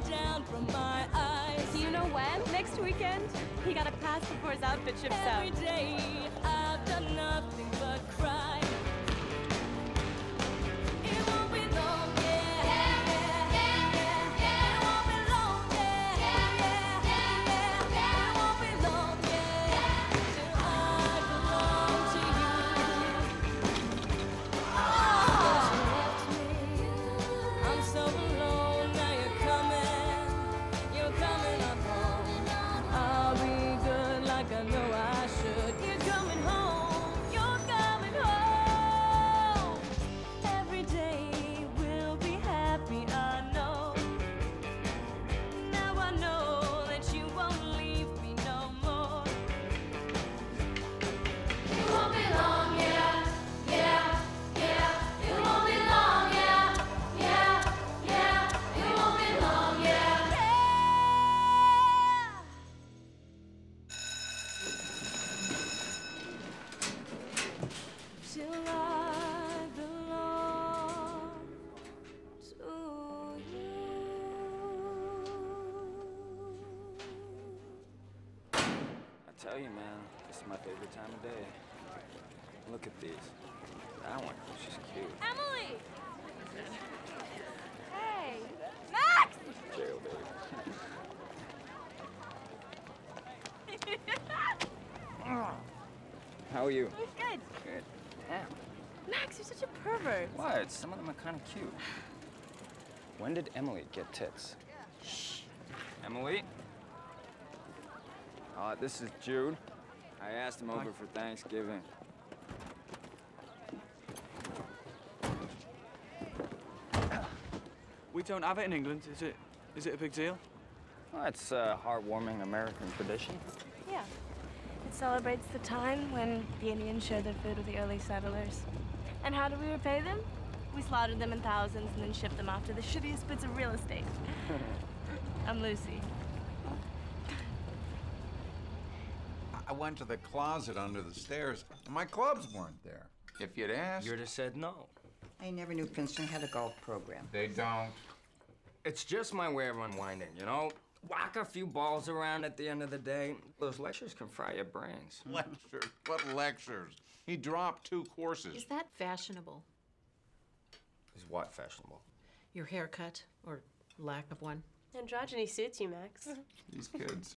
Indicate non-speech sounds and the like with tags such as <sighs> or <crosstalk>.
down, down from my eyes. Do you know when? Next weekend? He got a pass before his outfit ships out. Tell you, man, this is my favorite time of day. Look at these. That one, she's cute. Emily! Hey! Max! Jail, baby. <laughs> How are you? Good. Good. Yeah. Max, you're such a pervert. What? Some of them are kind of cute. When did Emily get tits? Shh. <sighs> Emily? Uh, this is Jude. I asked him over for Thanksgiving. We don't have it in England. Is it? Is it a big deal? Well, it's a heartwarming American tradition. Yeah. It celebrates the time when the Indians shared their food with the early settlers. And how do we repay them? We slaughtered them in thousands and then shipped them off to the shittiest bits of real estate. <laughs> I'm Lucy. I went to the closet under the stairs, and my clubs weren't there. If you'd asked. You'd have said no. I never knew Princeton had a golf program. They don't. It's just my way of unwinding, you know? Whack a few balls around at the end of the day. Those lectures can fry your brains. <laughs> Lectures? What lectures? He dropped two courses. Is that fashionable? Is what fashionable? Your haircut or lack of one? Androgyny suits you, Max. These kids.